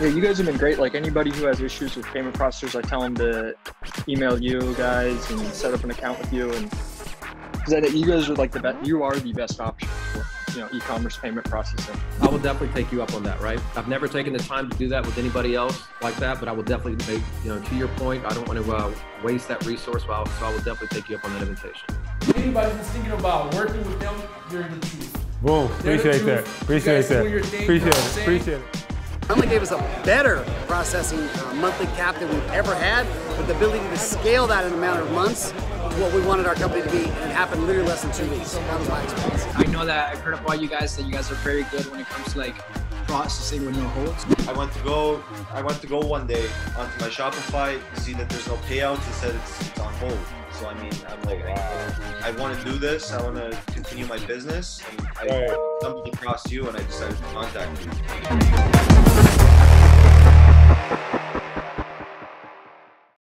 Yeah, you guys have been great. Like anybody who has issues with payment processors, I tell them to email you guys and set up an account with you. And because you guys are like the best, you are the best option for you know e-commerce payment processing. I will definitely take you up on that. Right? I've never taken the time to do that with anybody else like that, but I will definitely make you know to your point. I don't want to uh, waste that resource, so I will definitely take you up on that invitation. Anybody who's thinking about working with them, you're the truth. Boom. Appreciate that. Appreciate that. Appreciate it. Appreciate it. Huntley gave us a better processing uh, monthly cap than we've ever had, but the ability to scale that in a matter of months, what we wanted our company to be, and it happened literally less than two weeks. That was my experience. I know that I've heard about you guys that you guys are very good when it comes to like processing with no holds. I went to go. I went to go one day onto my Shopify, see that there's no payouts. It said it's, it's on hold. So I mean, I'm like, I, I want to do this. I want to continue my business. And I stumbled across you, and I decided to contact you.